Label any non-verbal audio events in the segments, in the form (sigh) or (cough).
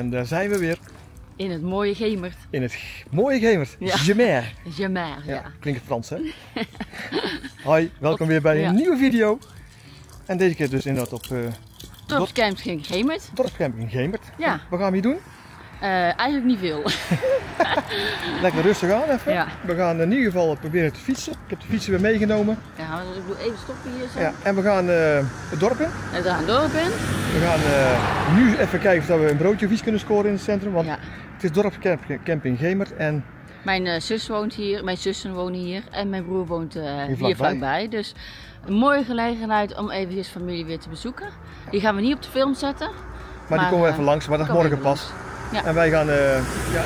En daar zijn we weer In het mooie Gemert. in het mooie Gemert. Ja. Gemer. (laughs) Jammer, ja. Ja, klinkt het Frans hè? (laughs) Hoi, welkom weer bij een nieuwe video. En deze keer dus inderdaad op uh, Dorpscamp ging Gemert. dorpscamping Gemert. Ja, Wat gaan we hier doen? Eh, eigenlijk niet veel. (laughs) Lekker rustig aan even. Ja. We gaan in ieder geval proberen te fietsen. Ik heb de fietsen weer meegenomen. Ja, ik doe even stoppen hier zo. Ja, en we gaan eh, het dorp in. En daar een dorp in. We gaan eh, nu even kijken of we een broodje of iets kunnen scoren in het centrum. Want Ja. het is dorpscamping Gemert. En Mijn zus woont hier, mijn zussen wonen hier en mijn broer woont hier vlakbij. vlakbij. Dus een mooie gelegenheid om eventjes familie weer te bezoeken. Die gaan we niet op de film zetten. Maar, die komen we even langs, maar dat is morgen even pas. Ja. En wij gaan, eh, ja,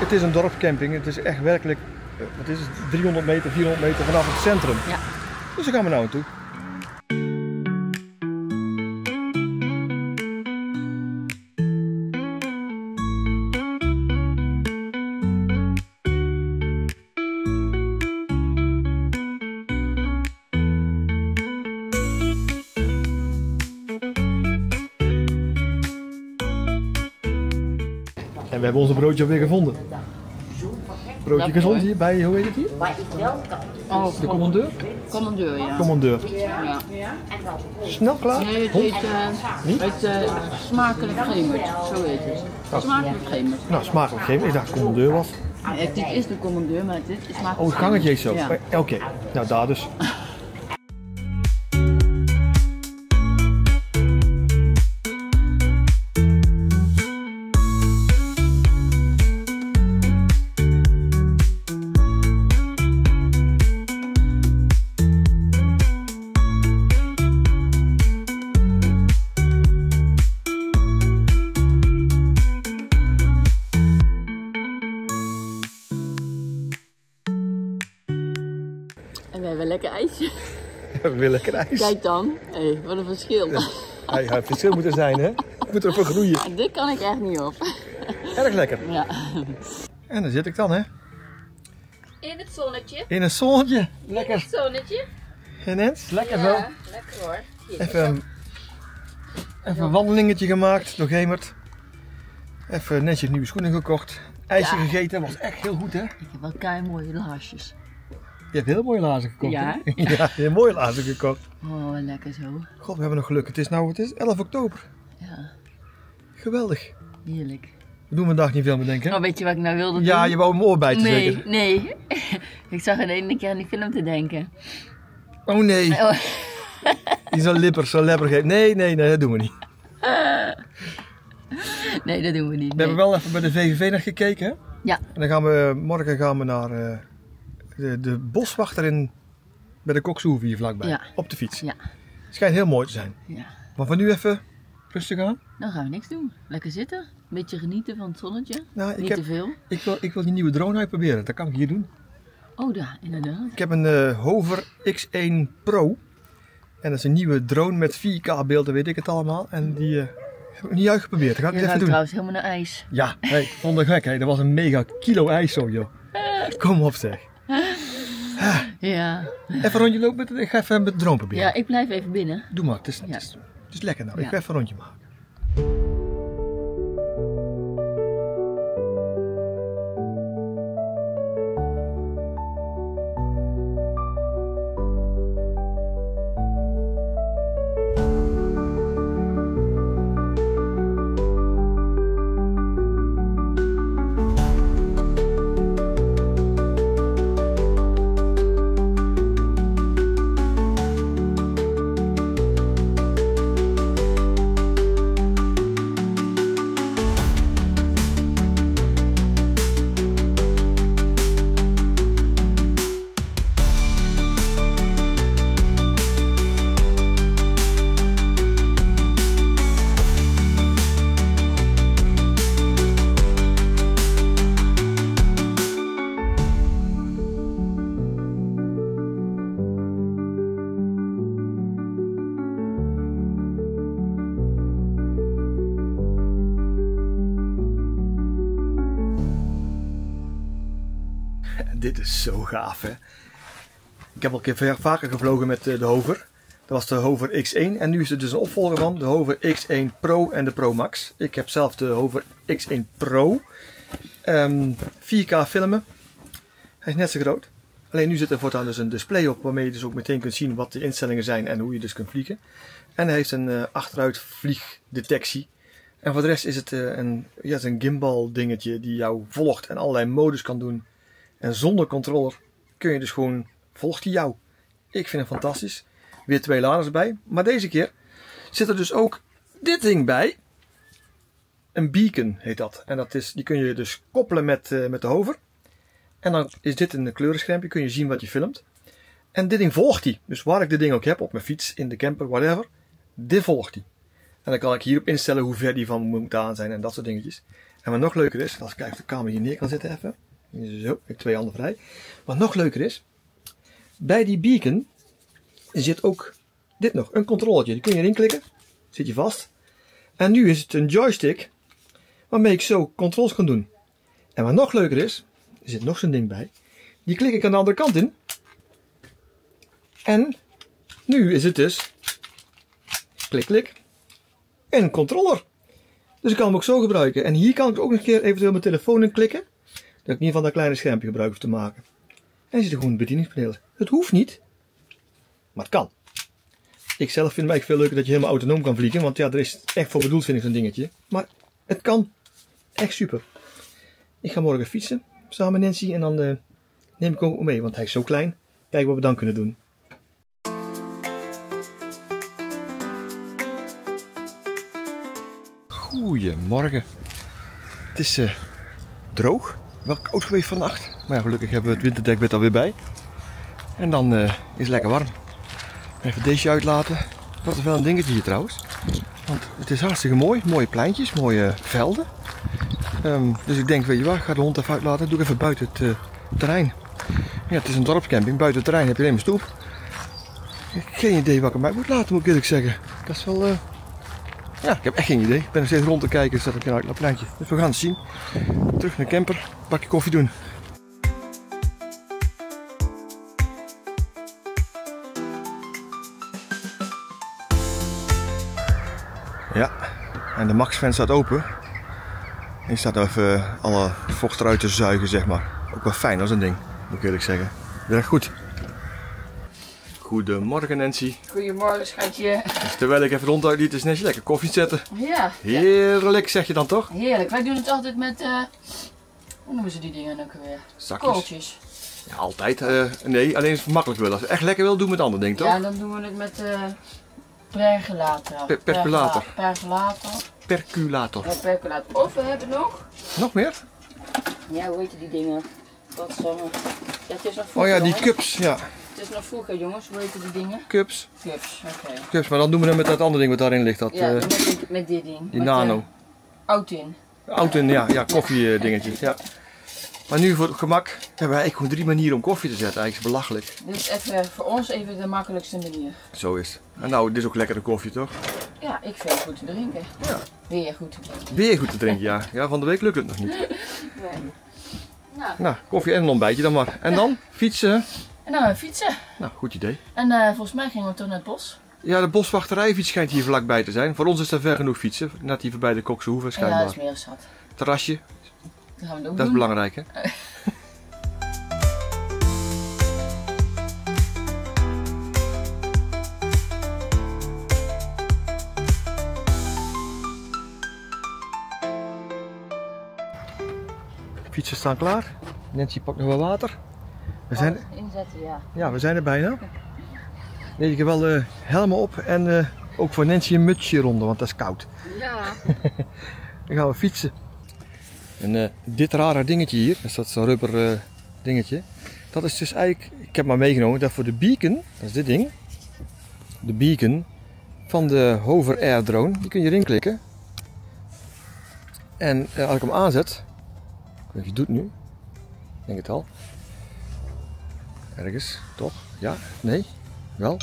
het, is een dorpscamping. Het is echt werkelijk, eh, wat is het, 300 meter, 400 meter vanaf het centrum. Ja. Dus daar gaan we nou naartoe. We hebben onze broodje alweer gevonden. Broodje gezond hier bij, hoe heet het hier? Oh, De commandeur? commandeur, ja. Commandeur. ja. Snel klaar? Nee, het heet, eh, Niet? het, eh, smakelijk Gemert, zo heet het. Oh. Smakelijk Gemert. Nou, smakelijk geen. Ik dacht commandeur was. Dit is de commandeur, maar dit is smakelijk Oh, het gangetje is zo. Ja. Oké, nou daar dus. Kijk dan. Hé, wat een verschil. Hij had verschil moeten zijn, hè? Moet ervoor groeien. Dit kan ik echt niet op. Erg lekker. Ja. En daar zit ik dan, hè? In het zonnetje. In een zonnetje. In Lekker. het zonnetje. En Hens, lekker zo. Ja, lekker hoor. Hier, Even, een- even een wandelingetje gemaakt door Gemert. Even netjes nieuwe schoenen gekocht. IJsje Ja. gegeten, was echt heel goed, hè? Ik heb wel kei mooie laarsjes. Je hebt heel mooie lazen gekocht. Ja? (laughs) ja, je hebt mooie lazen gekocht. Oh, lekker zo. God, we hebben nog geluk. Het is nou, het is 11 oktober. Ja, Geweldig. heerlijk. We doen vandaag niet veel meer denken. Oh, weet je wat ik nou wilde doen? Ja, je wou hem oor bijten Nee, zeker? nee. (laughs) ik zag in één keer aan die film te denken. Oh nee, Oh, (laughs) die zo'n lipper, zo'n lepper geeft. Nee, nee, nee, dat doen we niet. nee, dat doen we niet. We hebben wel even bij de VVV naar gekeken. Hè? Ja. En dan gaan we, morgen gaan we naar eh, de, de boswachter in, bij de Kokshoeve hier vlakbij. Ja. Op de fiets. Ja. Schijnt heel mooi te zijn. Ja. Maar voor nu even rustig aan. Dan gaan we niks doen. Lekker zitten. Een beetje genieten van het zonnetje. Nou, niet heb, te veel. ik, wil, ik wil die nieuwe drone uitproberen. Dat kan ik hier doen. Oh, daar, inderdaad. Ik heb een eh, Hover X1 Pro. En dat is een nieuwe drone met 4K beelden, weet ik het allemaal. En die eh, heb ik niet uitgeprobeerd. Dat ga ik Je even doen. trouwens helemaal naar ijs. Ja, hey, vond ik gek. Dat was een mega kilo ijs zo, joh. Kom op zeg. (laughs) Ja. Even een rondje lopen. Met, ik ga even met de drone proberen. Ja, ik blijf even binnen. Doe maar, het is, het is, het is lekker nou. Ik ga even een rondje maken. Zo gaaf, hè. Ik heb al een keer vaker gevlogen met eh, de Hover. Dat was de Hover X1 en nu is het dus een opvolger van de Hover X1 Pro en de Pro Max. Ik heb zelf de Hover X1 Pro. Ehm 4K filmen. Hij is net zo groot. Alleen nu zit er voortaan dus een display op waarmee je dus ook meteen kunt zien wat de instellingen zijn en hoe je dus kunt vliegen. En hij heeft een uh, achteruitvliegdetectie. En voor de rest is het uh, een, ja, een gimbal dingetje die jou volgt en allerlei modus kan doen. En zonder controller kun je dus gewoon, volgt hij jou. Ik vind hem fantastisch. Weer twee laders bij. Maar deze keer zit er dus ook dit ding bij. Een beacon heet dat. En dat is, die kun je dus koppelen met, uh, met de hover. En dan is dit een kleurenschermpje. Kun je zien wat je filmt. En dit ding volgt hij. Dus waar ik dit ding ook heb, op mijn fiets, in de camper, whatever. Dit volgt hij. En dan kan ik hierop instellen hoe ver die van moet aan zijn en dat soort dingetjes. En wat nog leuker is, als ik even de camera hier neer kan zetten even. Zo, ik heb twee handen vrij. Wat nog leuker is, bij die beacon zit ook dit nog, een controletje. Die kun je erin klikken, zit je vast. En nu is het een joystick waarmee ik zo controls kan doen. En wat nog leuker is, er zit nog zo'n ding bij. Die klik ik aan de andere kant in. En nu is het dus, klik klik, een controller. Dus ik kan hem ook zo gebruiken. En hier kan ik ook nog een keer eventueel mijn telefoon in klikken. Dat ik niet van dat kleine schermpje gebruik hoef te maken. En er zit gewoon bedieningspaneel. Het hoeft niet. Maar het kan. Ik zelf vind het eigenlijk veel leuker dat je helemaal autonoom kan vliegen. Want ja, er is echt voor bedoeld vind ik zo'n dingetje. Maar het kan. Echt super. Ik ga morgen fietsen. Samen met Nancy. En dan uh, neem ik ook mee. Want hij is zo klein. Kijk wat we dan kunnen doen. Goedemorgen. Het is uh, droog. Wel koud geweest vannacht. Maar ja, gelukkig hebben we het winterdekbed alweer bij. En dan uh, is het lekker warm. Even deze uitlaten. Dat is wel een dingetje hier trouwens. Want het is hartstikke mooi. Mooie pleintjes, mooie velden. Um, dus ik denk, weet je waar, ga de hond even uitlaten. Doe ik even buiten het uh, terrein. Ja, het is een dorpscamping. Buiten het terrein heb je alleen maar stoep. Geen idee wat ik hem moet laten, moet ik eerlijk zeggen. Dat is wel... Ja, ik heb echt geen idee. Ik ben nog steeds rond te kijken, zet ik een uitlaatplantje. Dus we gaan het zien. Terug naar camper, bakje koffie doen. Ja, en de Max-fan staat open. En staat even alle vocht eruit te zuigen, zeg maar. Ook wel fijn als een ding, moet ik eerlijk zeggen. Werkt goed. Goedemorgen Nancy. Goedemorgen schatje. Dus terwijl ik even ronduit liet, is Nancy lekker koffie zetten. Ja. Heerlijk zeg je dan toch? Heerlijk. Wij doen het altijd met, uh, hoe noemen ze die dingen ook weer? Zakjes. Kooltjes. Ja, altijd. Uh, nee, alleen als het makkelijk wil. Als het echt lekker wil, doen we het andere ding toch? Ja, dan doen we het met uh, percolator. Per percolator. Percolator. Perculator. Ja, percolator. Of we hebben nog. Nog meer? Ja, hoe heet die dingen? Zo. Ja, het is nog Oh ja, die jongens. cups, ja. Het is nog vroeger jongens, hoe heet die dingen? Cups. Cups, oké. Cups, maar dan doen we het met dat andere ding wat daarin ligt. Dat, Ja, eh, met, dit ding. die Met, nano. eh, Oud-in. Auto, ja, ja, koffie eh, dingetje. Ja. Maar nu voor het gemak hebben wij eigenlijk gewoon drie manieren om koffie te zetten. Eigenlijk is het belachelijk. Dit is even, voor ons even de makkelijkste manier. Zo is het. En nou, dit is ook lekkere koffie toch? Ja, ik vind het goed te drinken. Ja. Weer goed te drinken. Weer goed te drinken, ja. Ja, van de week lukt het nog niet. Nee. Nou, Nou, koffie en een ontbijtje dan maar. En dan fietsen. en dan fietsen. Nou, goed idee. En eh, volgens mij gingen we toch naar het bos. Ja, de boswachterijfiets schijnt hier vlakbij te zijn. Voor ons is dat ver genoeg fietsen. Net hier voorbij de Kokse Hoeve Ja, schijnbaar. dat is meer zat. Terrasje, Dat gaan we ook dat is belangrijk hè. (laughs) Fietsen staan klaar. Nancy pakt nog wel water. We zijn, Oh, Inzetten, ja. ja, we zijn er bijna. Nee, ik heb wel de helmen op en eh, ook voor Nancy een mutsje ronder, want dat is koud. Ja. (laughs) Dan gaan we fietsen. En eh, dit rare dingetje hier, dus dat is zo'n rubber eh, dingetje. Dat is dus eigenlijk, ik heb maar meegenomen, dat voor de beacon, dat is dit ding. De beacon van de Hover Air drone, die kun je erin klikken. En eh, als ik hem aanzet, ik weet niet doet nu, ik denk het al. Ergens, toch? Ja? Nee? Wel?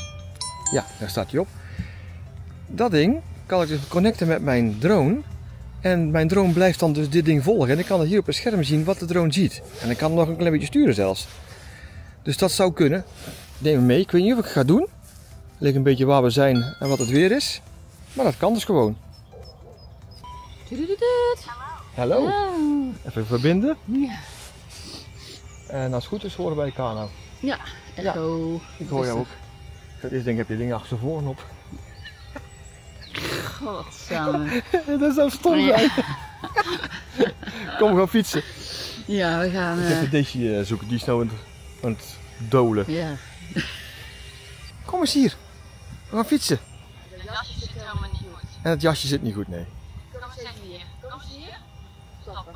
Ja, daar staat hij op. Dat ding kan ik dus connecten met mijn drone. En mijn drone blijft dan dus dit ding volgen. En ik kan hier op het scherm zien wat de drone ziet. En ik kan hem nog een klein beetje sturen zelfs. Dus dat zou kunnen. Neem hem mee. Ik weet niet of ik het ga doen. Ligt een beetje waar we zijn en wat het weer is. Maar dat kan dus gewoon. Hallo. Even verbinden. Ja. En als het goed is horen wij elkaar nou. Ja, echo. Ik hoor jou ook. Ik zou eerst denken, heb je dingen achter voren op? Godsamme. (laughs) dat zou stom Ja. zijn. (laughs) Kom, we gaan fietsen. Ja, we gaan. Ik ga eh, even Daisy eh, zoeken, die is nou aan het, aan het dolen. ja. Kom eens hier. We gaan fietsen. De jasje zit helemaal niet goed. En het jasje zit niet goed, nee. Kom eens even hier. Kom eens hier. Stappen.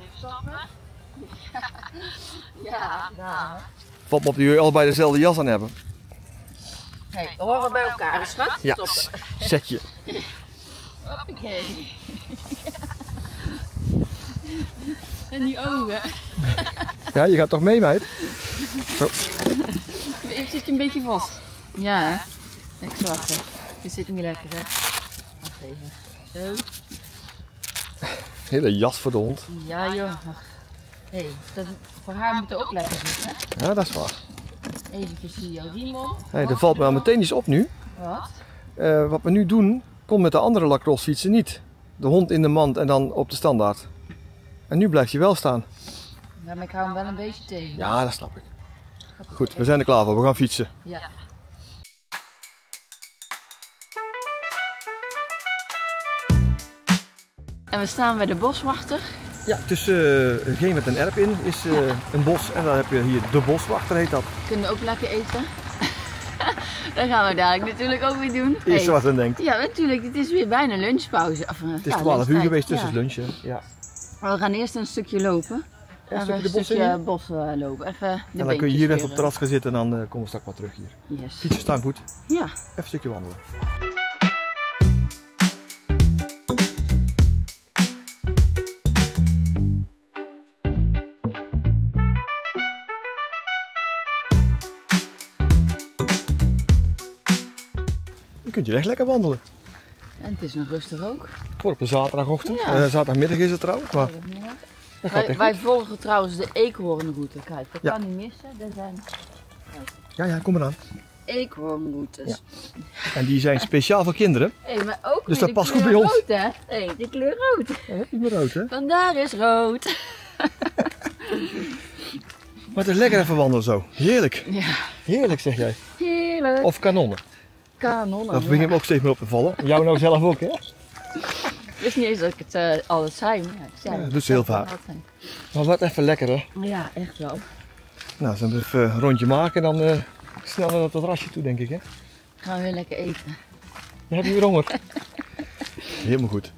Even stappen. (laughs) Ja, nou. Valt me op dat jullie allebei dezelfde jas aan hebben. Hey, we horen bij elkaar, schat? Ja, Stoppen. zet je. Hoppakee. (laughs) En die ogen. Ja, je gaat toch mee, meid? Zo. Ik zit je een beetje vast. Ja? Ik zwart, hè. Je zit niet lekker, hè? Wacht even. Zo. Hele jas voor de hond. Ja, joh. Hé, hey, dat voor haar moet er ook lekker zitten, hè? Ja, dat is waar. Even. Hey, er valt me al meteen iets op nu. Wat? Eh, wat we nu doen, komt met de andere lacrosse fietsen niet. De hond in de mand en dan op de standaard. En nu blijft hij wel staan. Ja, maar ik hou hem wel een beetje tegen. Ja, dat snap ik. Goed, we zijn er klaar voor. We gaan fietsen. Ja. En we staan bij de boswachter. Ja, tussen uh, G met een erp in is eh, een bos. En dan heb je hier de boswachter, heet dat. Kunnen we ook lekker eten. (laughs) dat gaan we dadelijk natuurlijk ook weer doen. Hey. wat men denkt. Ja, natuurlijk. Het is weer bijna lunchpauze. Of, eh, Het is ja, 12 uur geweest tussen Ja. lunchen. Ja. Maar we gaan eerst een stukje lopen. Een stukje de een bos stukje in. bos eh, lopen. Even de En dan kun je hier weer, op het terras gaan zitten en dan eh, komen we straks maar terug hier. eh, Yes. Fietsen staan goed. Ja. Even een stukje wandelen. Dan kun je echt lekker wandelen. En het is nog rustig ook. Voor op een zaterdagochtend. Ja. Eh, zaterdagmiddag is het trouwens. Maar Wij, volgen trouwens de eekhoornroute. Kijk, dat Ja. kan niet missen. Er zijn Ja, ja, kom eraan. eekhoornroutes. En die zijn speciaal voor kinderen. (laughs) Maar ook Dus dat past goed bij ons. rood, hè? Hé, de kleur rood. Meer rood, hè? Vandaar is rood. (laughs) Maar het is lekker even wandelen zo. Heerlijk. Ja, Heerlijk, zeg jij. heerlijk. Of kanonnen. Kanonnen. Dat begint me ook steeds meer op te vallen. (laughs) Jou nou zelf ook, hè? Ik wist niet eens dat ik het eh, altijd zei. Maar ja, ik zei Ja, het. dat doet ze heel vaak. Maar wat even lekker, hè? Ja, echt wel. Nou, dan even een rondje maken en dan eh, snel naar het terrasje toe, denk ik, hè? Gaan we weer lekker eten. Je hebt weer honger. (laughs) Helemaal goed.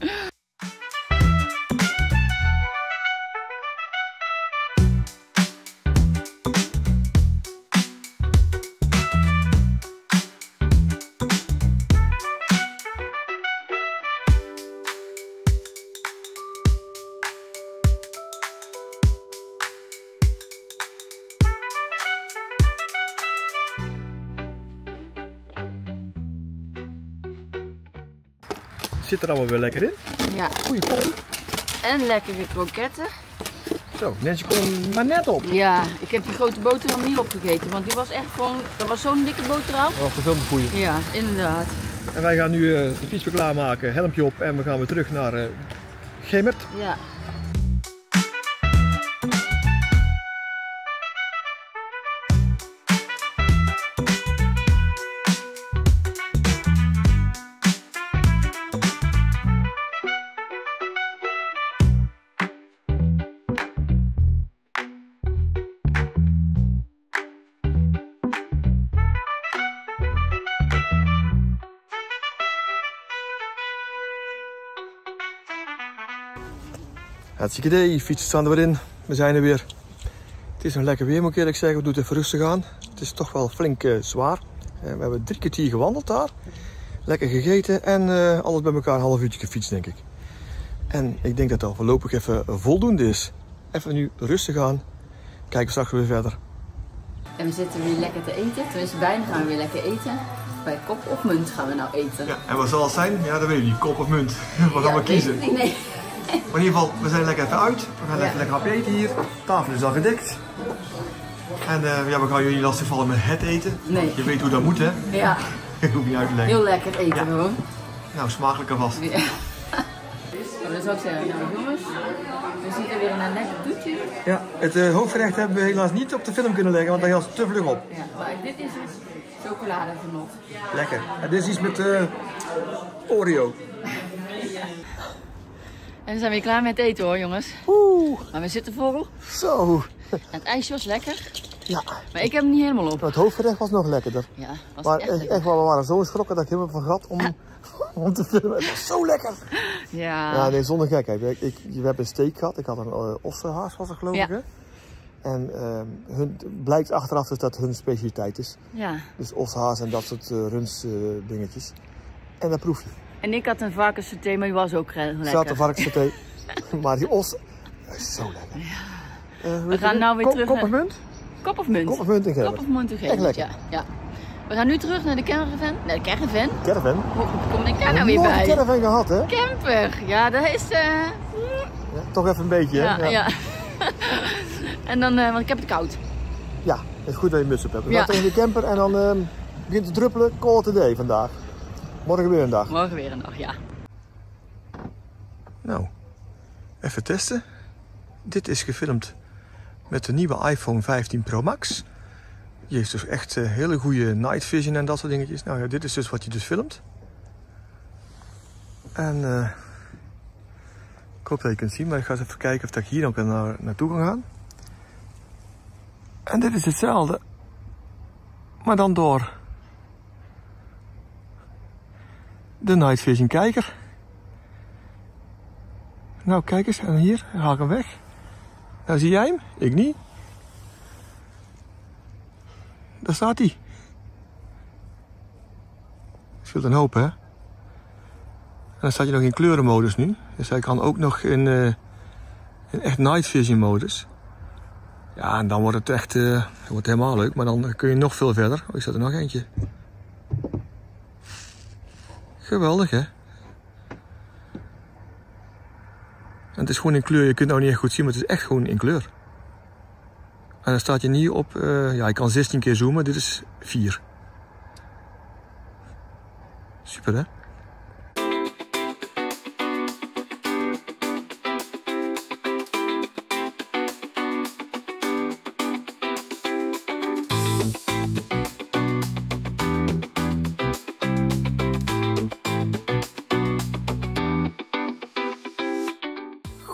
Zit er allemaal weer lekker in. Ja, Goeie kom. en lekkere kroketten. Zo, Nancy komt maar net op. Ja, ik heb die grote boterham niet opgegeten, want die was echt gewoon, dat was zo'n dikke boterham. Oh, gefilmd goeie. Ja, inderdaad. En wij gaan nu eh, de fiets weer klaarmaken, helmpje op en we gaan weer terug naar eh Gemert. Ja. Hartstikke idee, fietsen staan er weer in. We zijn er weer. Het is nog lekker weer, moet ik eerlijk zeggen. We doen het even rustig aan. Het is toch wel flink eh, zwaar. Eh, we hebben drie kwartier gewandeld daar. Lekker gegeten en eh, alles bij elkaar een half uurtje gefietst, denk ik. En ik denk dat dat voorlopig even voldoende is. Even nu rustig aan. Kijken straks weer verder. En we zitten weer lekker te eten. Tenminste, bijna gaan we weer lekker eten. Bij kop of munt gaan we nou eten. Ja, en wat zal het zijn? Ja, dat weet ik niet. Kop of munt. (laughs) Wat gaan Ja, we kiezen? nee. Maar in ieder geval, we zijn lekker even uit. We gaan Ja. even lekker hapje eten hier. De tafel is al gedekt. En eh, ja, we gaan jullie lastig vallen met het eten. Nee. Je weet hoe dat moet, hè? Ja, (laughs) Ik hoef niet uit te leggen. heel lekker eten gewoon. Nou, smakelijk alvast. Ja. (laughs) Nou, dan zou ik zeggen, nou jongens, we zitten weer in een lekker toetje. Ja, het eh, hoofdgerecht hebben we helaas niet op de film kunnen leggen, want dat gaat te vlug op. Ja, maar dit is dus chocoladegenot. Lekker. En dit is iets met eh, Oreo. (laughs) En dan zijn we weer klaar met eten hoor jongens. Oeh, Maar we zitten vol. zo. En het ijsje was lekker. Ja, Maar ik heb hem niet helemaal op. het hoofdgerecht was nog lekkerder. Ja, was Maar echt echt, wel, we waren zo geschrokken dat ik helemaal vergat om, (laughs) om te filmen. Het was zo lekker. Ja. Ja, nee, zonder gekheid. Ik, ik, we hebben een steak gehad. Ik had een uh, ossenhaas, was het geloof Ja. ik. En ehm, hun, blijkt achteraf dus dat hun specialiteit is. ja. Dus ossenhaas en dat soort uh, runs eh, dingetjes. En dat proef je. En ik had een varkenssaté, maar die was ook lekker. Zat de varkenssaté. (laughs) maar die os is zo lekker. Eh, weet gaan je, nou weer kop, terug Kop of munt? Kop of munt? Kop of munt in Kop of munt Echt lekker. Ja, ja. We gaan nu terug naar de caravan. Naar de caravan? Caravan. Hoe kom ik daar nou weer bij? een caravan gehad, hè? Camper. Ja, dat is... eh Ja, toch even een beetje, hè? ja, ja. (laughs) en dan, eh, want ik heb het koud. Ja, het is goed dat je muts op hebt. We Ja. gaan tegen de camper en dan ehm, begint het te druppelen. Call it a day vandaag. Morgen weer een dag. Morgen weer een dag, ja. Nou, even testen. Dit is gefilmd met de nieuwe iPhone 15 Pro Max. Die heeft dus echt eh, hele goede night vision en dat soort dingetjes. Nou ja, dit is dus wat je dus filmt. En eh, ik hoop dat je kunt zien, maar ik ga eens even kijken of dat ik hier nog naar, naartoe kan gaan. En dit is hetzelfde, maar dan door de night vision kijker. Nou, kijk eens. En hier haal ik hem weg. Nou, zie jij hem? Ik niet. Daar staat hij. Scheelt een hoop, hè? En dan staat je nog in kleurenmodus nu. Dus hij kan ook nog in, eh, in echt night vision modus. Ja, en dan wordt het echt eh, wordt helemaal leuk. Maar dan kun je nog veel verder. Oh, ik zat er nog eentje. Geweldig, hè? Het is gewoon in kleur. Je kunt het nou niet echt goed zien, maar het is echt gewoon in kleur. En dan staat je niet op... eh, ja, ik kan 16 keer zoomen. Dit is 4. Super, hè?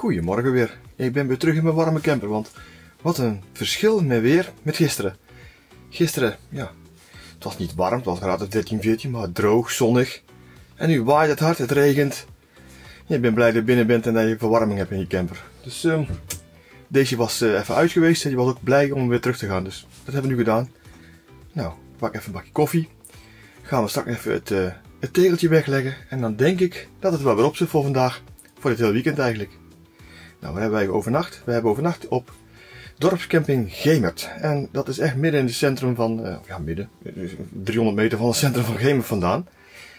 Goedemorgen weer. Ik ben weer terug in mijn warme camper, want wat een verschil met weer met gisteren. Gisteren, ja, het was niet warm, het was graden 13, 14, maar droog, zonnig. En nu waait het hard, het regent. Je bent blij dat je binnen bent en dat je verwarming hebt in je camper. Dus ehm, deze was eh, even uit geweest en die was ook blij om weer terug te gaan. Dus dat hebben we nu gedaan. Nou, pak even een bakje koffie. Gaan we straks even het, eh, het tegeltje wegleggen. En dan denk ik dat het wel weer op zit voor vandaag. Voor dit hele weekend eigenlijk. Nou, waar hebben wij overnacht? We hebben overnacht op dorpscamping Gemert. En dat is echt midden in het centrum van, eh, ja midden, dus 300 meter van het centrum van Gemert vandaan.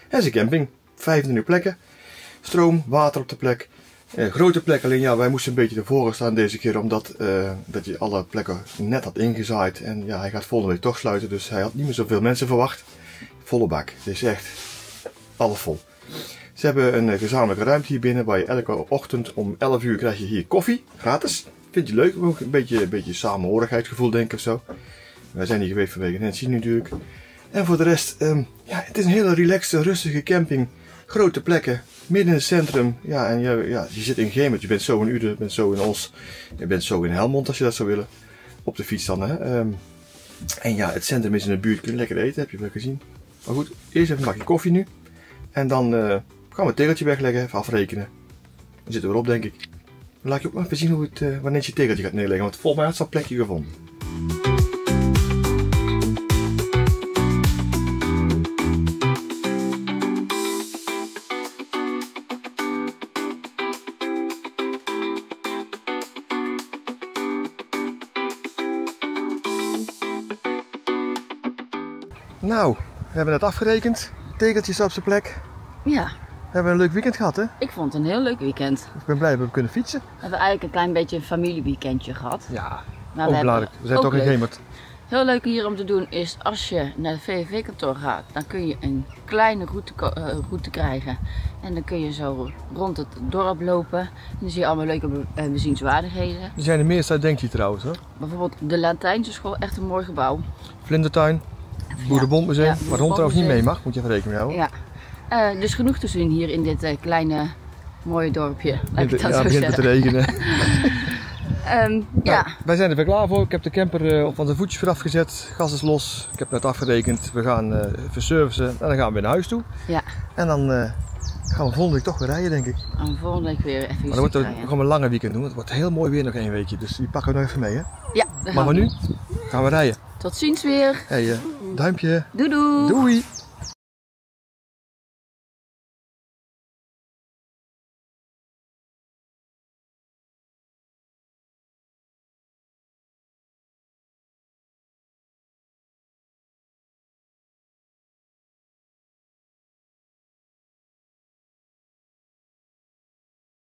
En is een camping, 25 plekken, stroom, water op de plek. Eh, grote plek, alleen ja, wij moesten een beetje ervoor staan deze keer, omdat eh, dat je alle plekken net had ingezaaid. En ja, hij gaat volgende week toch sluiten, dus hij had niet meer zoveel mensen verwacht. Volle bak, het is echt alles vol. Ze hebben een eh, gezamenlijke ruimte hier binnen waar je elke ochtend om 11 uur krijg je hier koffie, gratis. Vind je leuk, ook een beetje, een beetje samenhorigheidsgevoel denk ik of zo. Wij zijn hier geweest vanwege Nancy natuurlijk. En voor de rest, ehm, ja, het is een hele relaxte, rustige camping. Grote plekken, midden in het centrum. Ja, en je, ja, je zit in Gemert, je bent zo in Uden, je bent zo in Os, je bent zo in Helmond als je dat zou willen. Op de fiets dan, hè. Ehm, en ja, het centrum is in de buurt, kun je lekker eten, heb je wel gezien. Maar goed, eerst even een bakje koffie nu. En dan eh, gaan we het tegeltje wegleggen, even afrekenen. Dan zitten we erop, denk ik. Dan laat je ook maar even zien hoe het, eh, wanneer je tegeltje gaat neerleggen. Want volgens mij had ze plekje gevonden. Nou, we hebben het afgerekend. Tegeltje is op zijn plek. Ja, We hebben een leuk weekend gehad, hè? ik vond het een heel leuk weekend. Ik ben blij dat we kunnen fietsen. We hebben eigenlijk een klein beetje een familieweekendje gehad. Ja, Maar ook we belangrijk. We zijn toch in. Gemert. Heel leuk hier om te doen is als je naar het VVV-kantoor gaat, dan kun je een kleine route, eh, route krijgen. En dan kun je zo rond het dorp lopen. En dan zie je allemaal leuke be- eh, bezienswaardigheden. Er zijn er meer stad denk je trouwens hoor. Bijvoorbeeld de Latijnse school, echt een mooi gebouw. Vlindertuin, Boerenbondmuseum, Ja, waar de hond trouwens niet mee mag, moet je even rekening houden. Ja. Eh, dus genoeg te zien hier in dit eh, kleine mooie dorpje. Laat ik het ja, het zo begint het te regenen. (laughs) Ehm, ja, Nou, wij zijn er weer klaar voor. Ik heb de camper eh, van de voetjes weer afgezet. Gas is los. Ik heb net afgerekend. We gaan eh verservicen en dan gaan we weer naar huis toe. Ja. En dan eh, gaan we volgende week toch weer rijden, denk ik. en volgende week weer even Maar dan wordt het rijden. gewoon een lange weekend doen. Het wordt heel mooi weer nog één weekje. Dus die pakken we nog even mee, hè? Ja, Maar we. nu gaan we rijden. Tot ziens weer. Hey, duimpje. Doei doei. Doei!